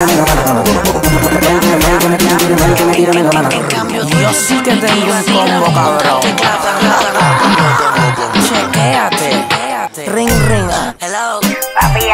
En cambio Dios sí que tengo un combo, cabrón. Chequéate. Ring, ring. Hello. Papi